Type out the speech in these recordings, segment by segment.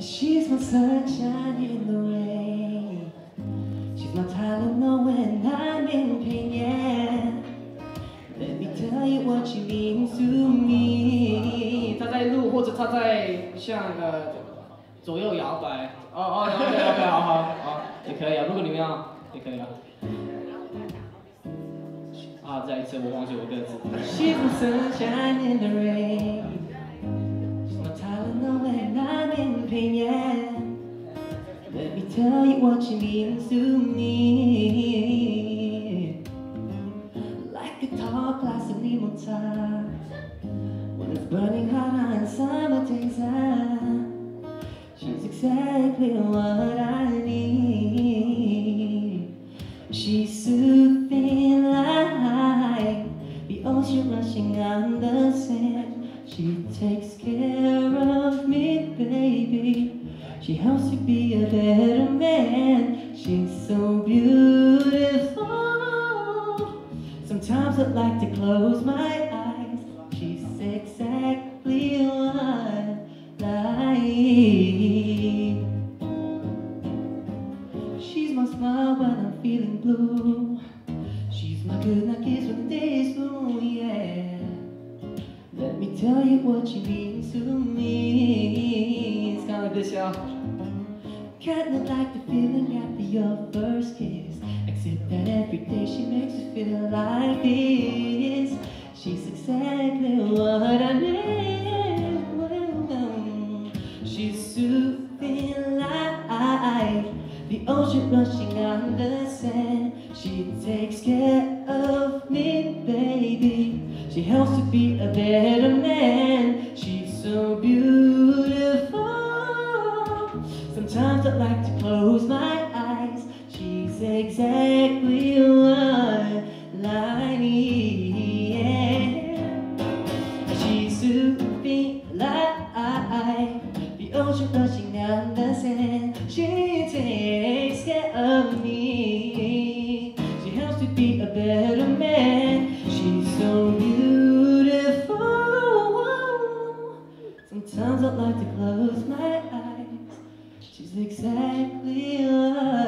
She's my sunshine in the rain. She's my Tylenol when I'm in pain, yeah. Let me tell you what she means to me. 他在录或者他在像呃左右摇摆，哦哦，OK OK，好好好，也可以啊，如果你们要也可以啊。啊，再一次，我忘记我歌词。She's my sunshine in the rain. Pain, yeah. Let me tell you what you mean to me. She helps me be a better man. She's so beautiful. Sometimes I'd like to close my eyes. She's exactly what I. She's my smile when I'm feeling blue. She's my good night kiss when the day is through, yeah. Let me tell you what she means to me. It's kind of like this, y'all. Kinda like the feeling after your first kiss. Except that every day she makes me feel like this. She's exactly what I need. She's soothing like I the ocean rushing on the sand. She takes care of me, baby. She helps me be a better man. Ocean rushing down the sand. She takes care of me. She helps me be a better man. She's so beautiful. Sometimes I like to close my eyes. She's exactly what.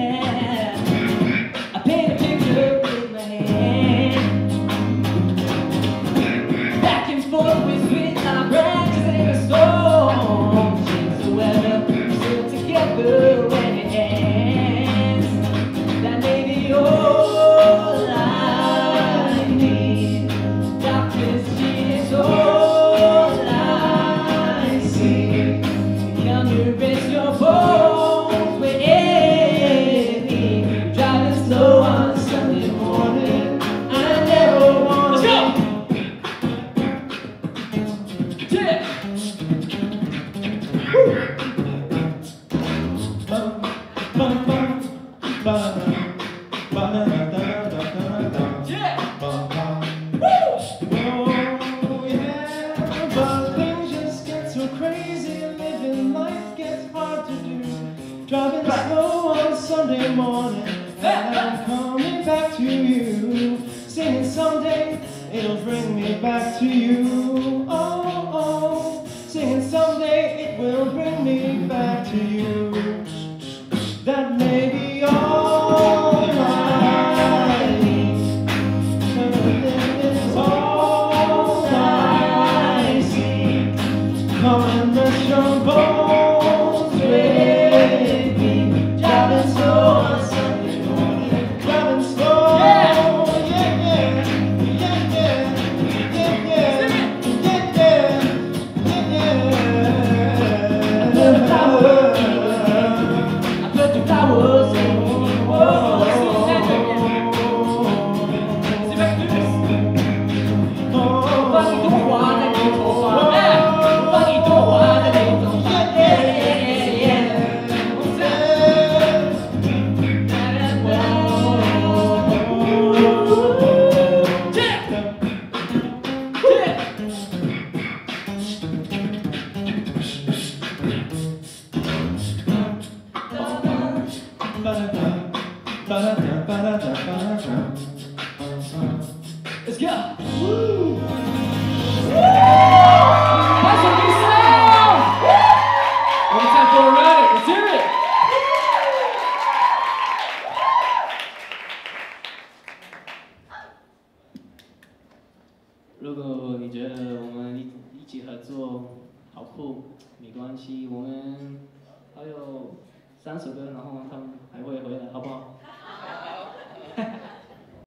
yeah. Driving slow on Sunday morning, and I'm coming back to you. Singing someday it'll bring me back to you. Oh, oh, singing someday it will bring me power. 如果你觉得我们一一起合作好酷，没关系，我们还有三首歌，然后他们还会回来，好不好？